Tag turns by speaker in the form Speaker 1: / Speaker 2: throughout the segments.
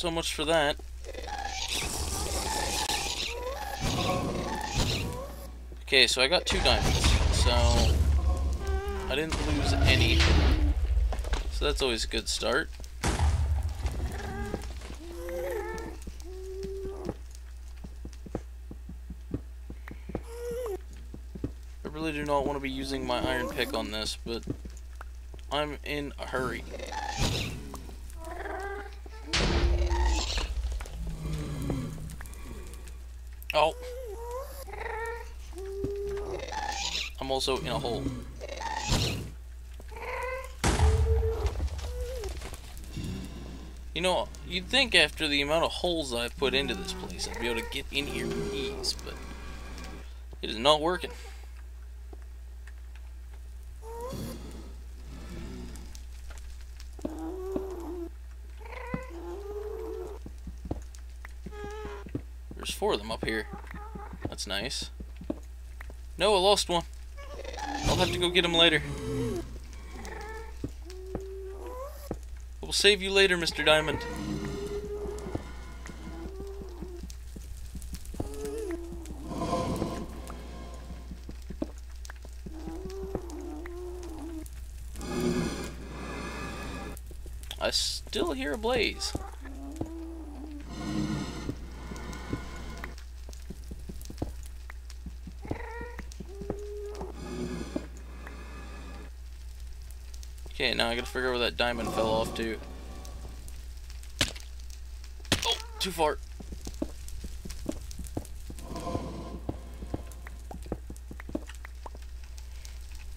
Speaker 1: So much for that. Okay, so I got two diamonds. So I didn't lose any. So that's always a good start. I really do not want to be using my iron pick on this, but I'm in a hurry. Oh. I'm also in a hole. You know, you'd think after the amount of holes I've put into this place, I'd be able to get in here with ease, but it is not working. Four of them up here. That's nice. No, I lost one. I'll have to go get him later. We'll save you later, Mr. Diamond. I still hear a blaze. Now I gotta figure out where that diamond fell off to. Oh, too far.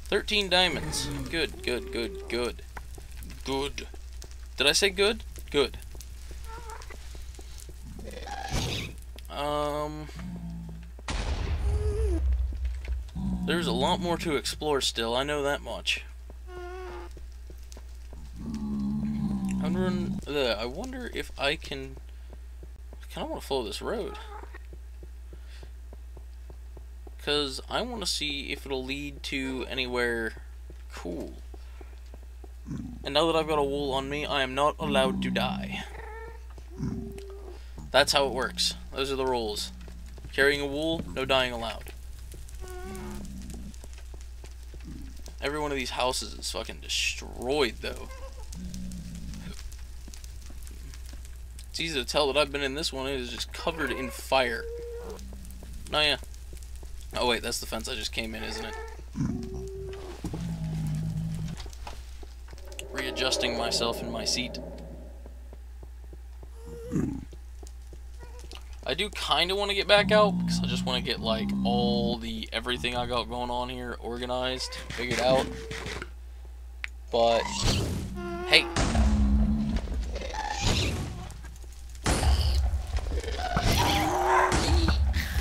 Speaker 1: Thirteen diamonds. Good, good, good, good. Good. Did I say good? Good. Um... There's a lot more to explore still, I know that much. I'm uh, I wonder if I can... I kind of want to follow this road. Because I want to see if it'll lead to anywhere cool. And now that I've got a wool on me, I am not allowed to die. That's how it works. Those are the rules. Carrying a wool, no dying allowed. Every one of these houses is fucking destroyed, though. It's easy to tell that I've been in this one. It is just covered in fire. Oh, yeah. Oh, wait, that's the fence I just came in, isn't it? Readjusting myself in my seat. I do kind of want to get back out because I just want to get like all the everything I got going on here organized, figured out. But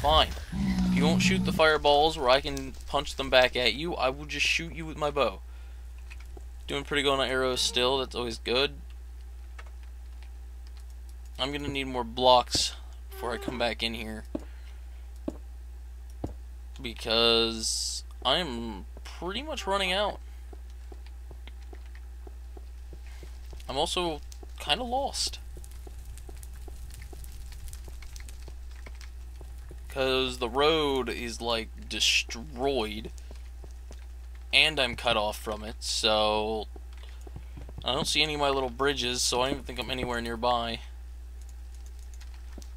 Speaker 1: fine. If you won't shoot the fireballs where I can punch them back at you, I will just shoot you with my bow. Doing pretty good on arrows still, that's always good. I'm gonna need more blocks before I come back in here. Because I'm pretty much running out. I'm also kind of lost. Because the road is like destroyed. And I'm cut off from it, so... I don't see any of my little bridges, so I don't even think I'm anywhere nearby.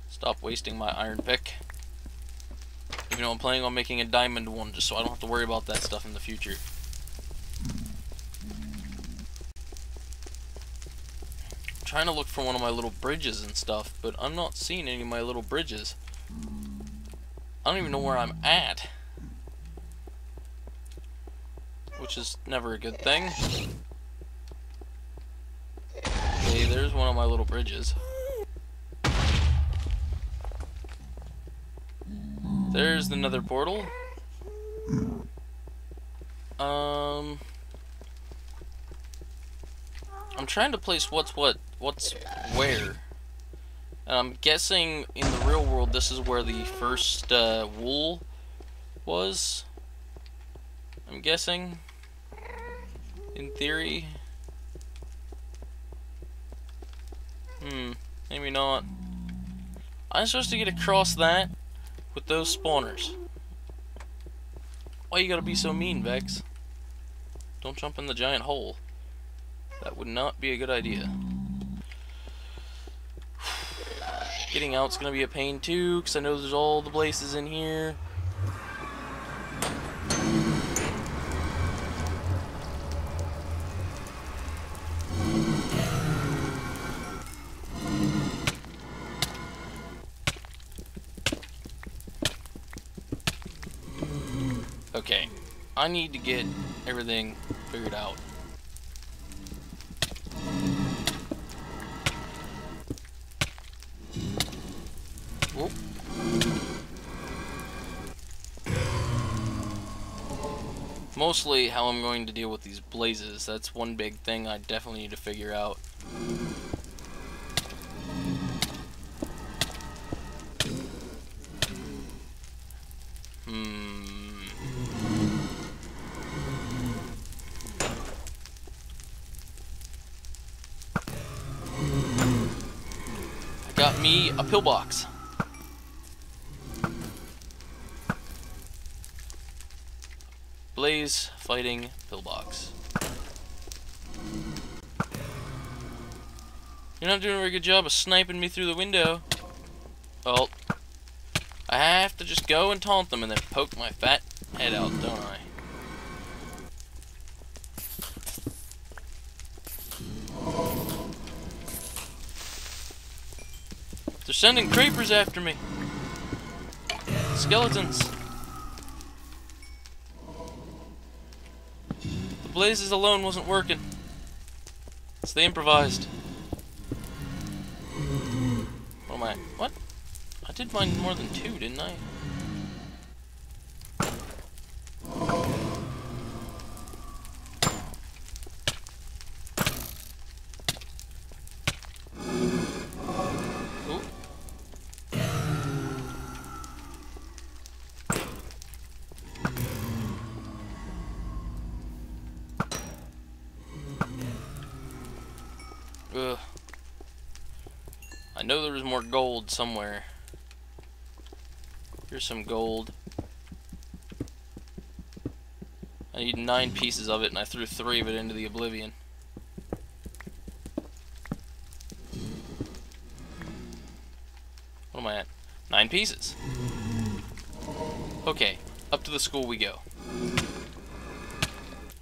Speaker 1: Stop wasting my iron pick. Even though I'm planning on making a diamond one, just so I don't have to worry about that stuff in the future. I'm trying to look for one of my little bridges and stuff, but I'm not seeing any of my little bridges. I don't even know where I'm at. Which is never a good thing. Okay, there's one of my little bridges. There's another portal. Um, I'm trying to place what's what, what's where. And I'm guessing in the real world this is where the first uh, wool was. I'm guessing. In theory. Hmm. Maybe not. I'm supposed to get across that with those spawners. Why you gotta be so mean, Vechs? Don't jump in the giant hole. That would not be a good idea. Getting out's gonna be a pain too, because I know there's all the places in here. Okay, I need to get everything figured out. Mostly how I'm going to deal with these blazes. That's one big thing I definitely need to figure out. Hmm. I got me a pillbox. Blaze fighting pillbox. You're not doing a very good job of sniping me through the window. Well, I have to just go and taunt them and then poke my fat head out, don't I? They're sending creepers after me. Skeletons. Blazes alone wasn't working. So they improvised. What am I? What? I did mine more than two, didn't I? More gold somewhere. Here's some gold. I need nine pieces of it, and I threw three of it into the oblivion. What am I at? Nine pieces. Okay, up to the school we go.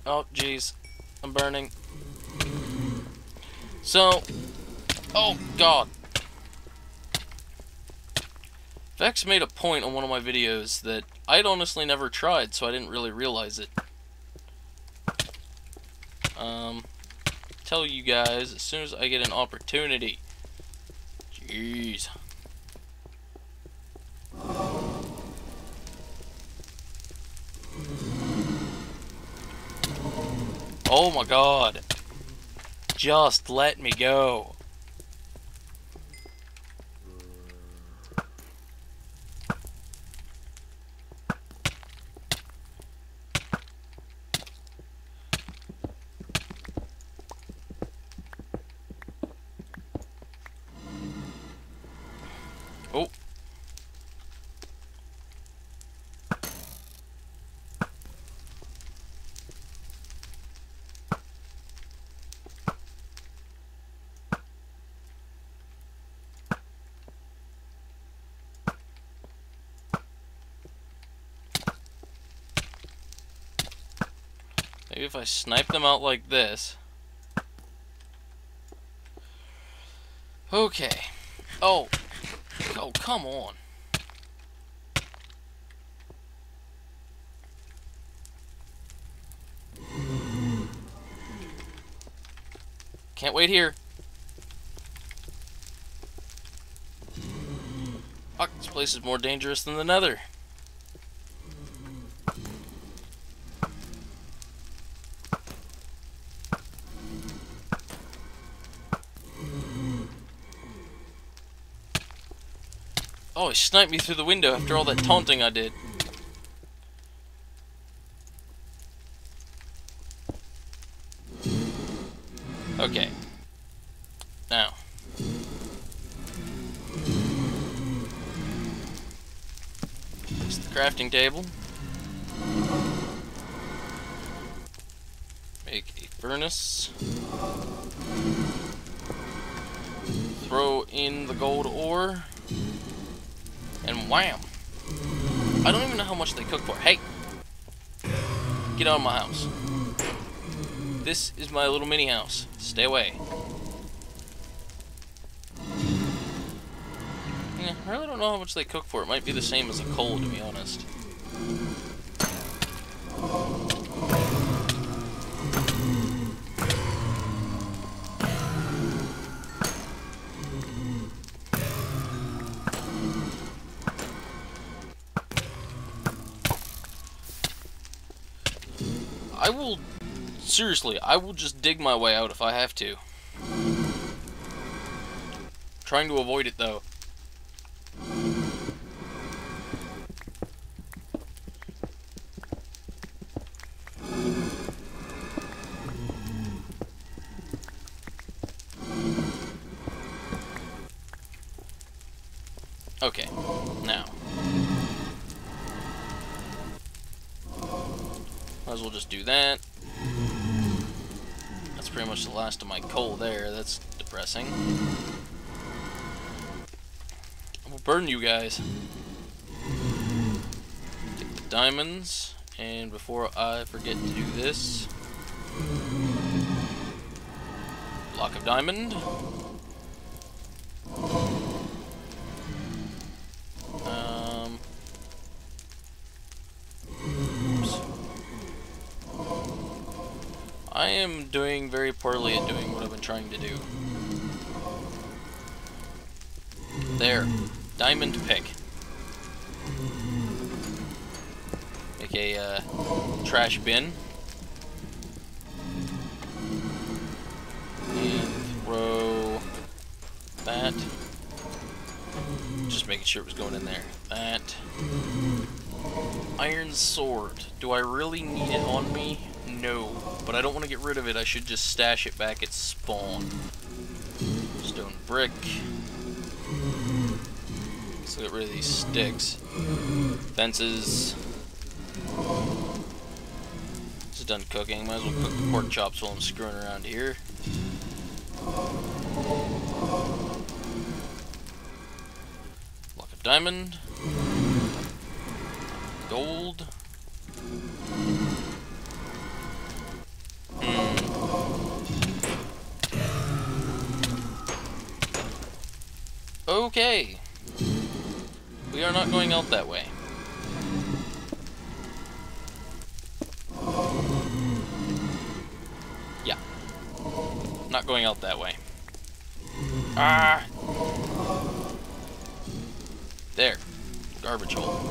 Speaker 1: Oh, jeez. I'm burning. So, oh god. Vechs made a point on one of my videos that I'd honestly never tried, so I didn't really realize it. Um, tell you guys as soon as I get an opportunity. Jeez. Oh my god. Just let me go. Oh. Maybe if I snipe them out like this. Okay. Oh. Oh, come on. Can't wait here. Fuck, this place is more dangerous than the nether. Oh, he sniped me through the window after all that taunting I did. Okay. Now. It's the crafting table. Make a furnace. Throw in the gold ore. And wham! I don't even know how much they cook for. Hey! Get out of my house. This is my little mini house. Stay away. Yeah, I really don't know how much they cook for. It might be the same as a coal, to be honest. Seriously, I will just dig my way out if I have to. Trying to avoid it, though. Okay, now. Might as well just do that. Much the last of my coal there. That's depressing. I will burn you guys. The diamonds. And before I forget to do this, block of diamond. Very poorly at doing what I've been trying to do. There. Diamond pick. Make a uh, trash bin. And throw that. Just making sure it was going in there. That. Iron sword. Do I really need it on me? No. But I don't want to get rid of it. I should just stash it back at spawn. Stone brick. Let's get rid of these sticks. Fences. Just done cooking. Might as well cook the pork chops while I'm screwing around here. Block of diamond. Gold. Okay. We are not going out that way. Yeah. Not going out that way. Ah! There. Garbage hole.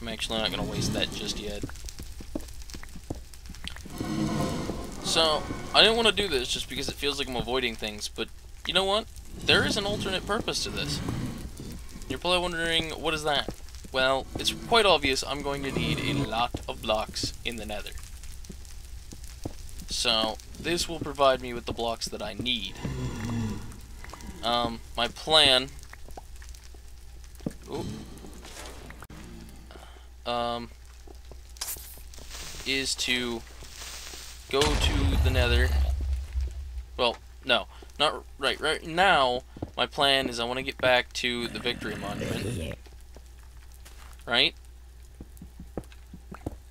Speaker 1: I'm actually not going to waste that just yet. So, I didn't want to do this just because it feels like I'm avoiding things, but you know what? There is an alternate purpose to this. You're probably wondering, what is that? Well, it's quite obvious I'm going to need a lot of blocks in the nether. So, this will provide me with the blocks that I need. Um, my plan... Ooh, um, is to go to the nether. Well, no, not right. Right now, my plan is I want to get back to the victory monument. Right?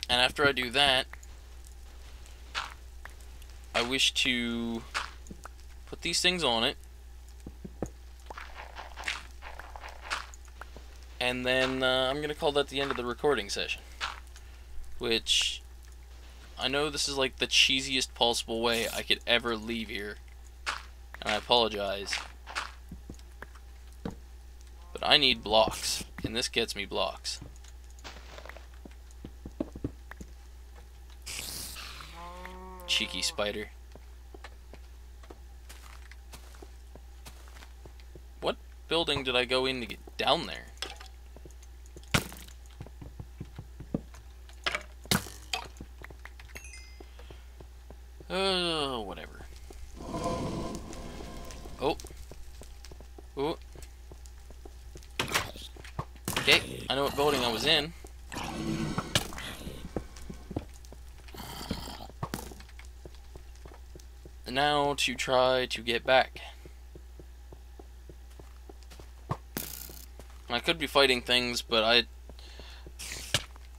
Speaker 1: And after I do that, I wish to put these things on it. And then uh, I'm going to call that the end of the recording session. Which, I know this is like the cheesiest possible way I could ever leave here. And I apologize. But I need blocks. And this gets me blocks. Cheeky spider. What building did I go in to get down there? Uh, whatever. Oh. Oh. Okay, I know what building I was in. Now to try to get back. I could be fighting things, but I...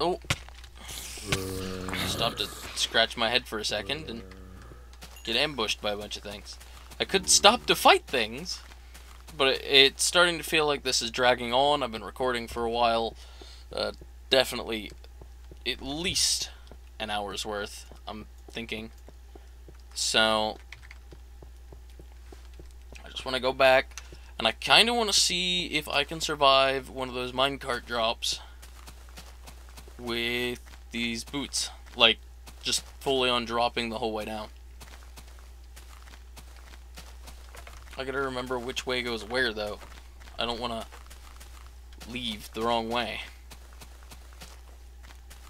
Speaker 1: Oh. Stop to scratch my head for a second and get ambushed by a bunch of things. I could stop to fight things, but it, it's starting to feel like this is dragging on. I've been recording for a while. Uh, definitely at least an hour's worth, I'm thinking. So, I just want to go back and I kind of want to see if I can survive one of those minecart drops with these boots. Like, just fully on dropping the whole way down. I gotta remember which way goes where, though. I don't want to leave the wrong way.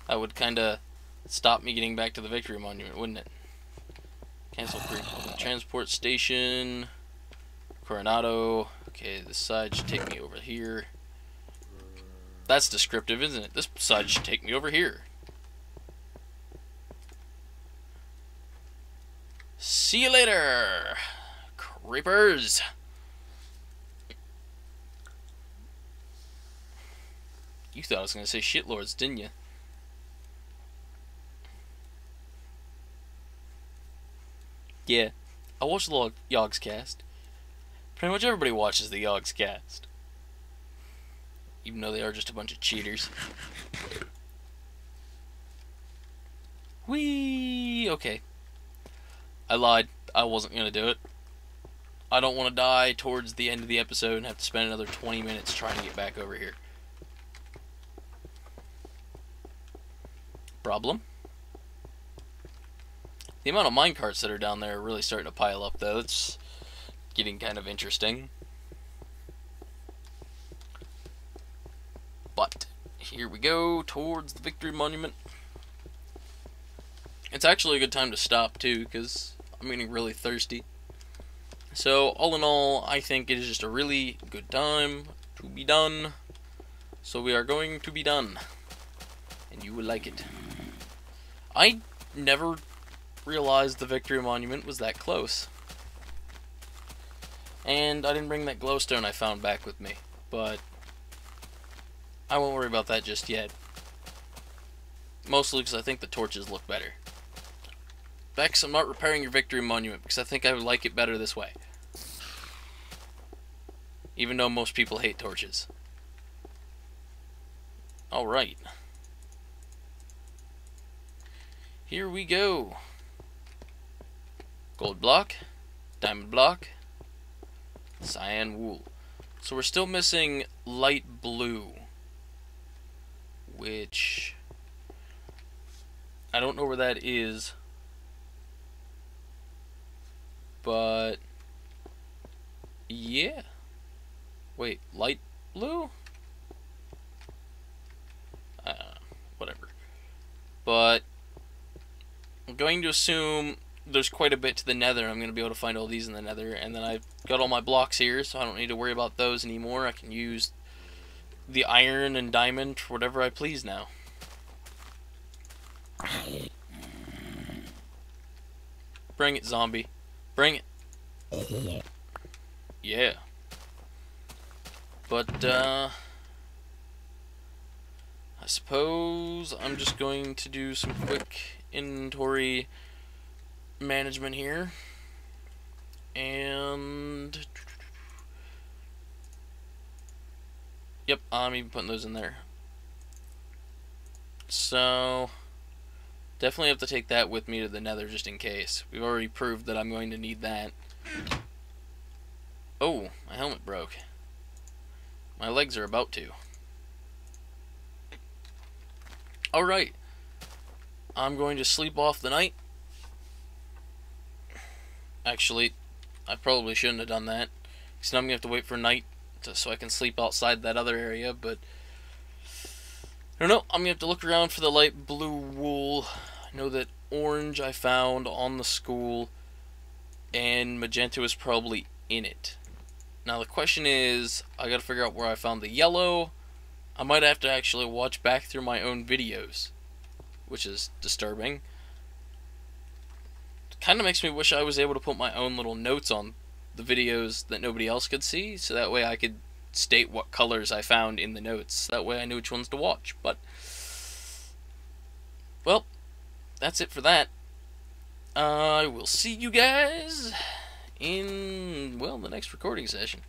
Speaker 1: That would kind of stop me getting back to the Victory Monument, wouldn't it? Cancel Creek Transport Station. Coronado. Okay, this side should take me over here. That's descriptive, isn't it? This side should take me over here. See you later, creepers. You thought I was going to say shitlords, didn't you? Yeah, I watched the Yogscast. Pretty much everybody watches the Yogscast. Even though they are just a bunch of cheaters. Whee! Okay. I lied. I wasn't going to do it. I don't want to die towards the end of the episode and have to spend another 20 minutes trying to get back over here. Problem? The amount of minecarts that are down there are really starting to pile up, though. It's getting kind of interesting. But here we go towards the Victory Monument. It's actually a good time to stop too because I'm getting really thirsty. So all in all, I think it is just a really good time to be done. So we are going to be done. And you will like it. I never realized the Victory Monument was that close. And I didn't bring that glowstone I found back with me, but I won't worry about that just yet. Mostly because I think the torches look better. Vechs, I'm not repairing your victory monument because I think I would like it better this way. Even though most people hate torches. Alright. Here we go. Gold block, diamond block, Cyan wool. So we're still missing light blue. Which... I don't know where that is. But... Yeah. Wait, light blue? Uh, whatever. But... I'm going to assume there's quite a bit to the nether. I'm going to be able to find all these in the nether. And then I've got all my blocks here, so I don't need to worry about those anymore. I can use the iron and diamond for whatever I please now. Bring it, zombie. Bring it. Yeah. But, uh... I suppose I'm just going to do some quick inventory management here. And... Yep, I'm even putting those in there. So... Definitely have to take that with me to the nether just in case. We've already proved that I'm going to need that. Oh, my helmet broke. My legs are about to. Alright. I'm going to sleep off the night. Actually, I probably shouldn't have done that. Because now I'm going to have to wait for night to, so I can sleep outside that other area, but... I don't know, I'm going to have to look around for the light blue wool. I know that orange I found on the school, and magenta was probably in it. Now the question is, I gotta figure out where I found the yellow. I might have to actually watch back through my own videos, which is disturbing. Kind of makes me wish I was able to put my own little notes on the videos that nobody else could see, so that way I could state what colors I found in the notes. That way I knew which ones to watch. But, well, that's it for that. I will see you guys in, well, the next recording session.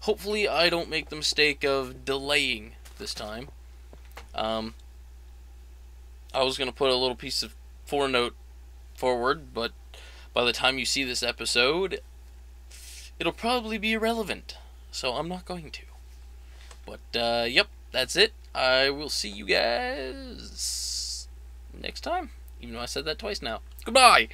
Speaker 1: Hopefully I don't make the mistake of delaying this time. Um, I was going to put a little piece of forenote forward, but by the time you see this episode, it'll probably be irrelevant. So I'm not going to. But, uh, yep, that's it. I will see you guys next time. Even though I said that twice now. Goodbye!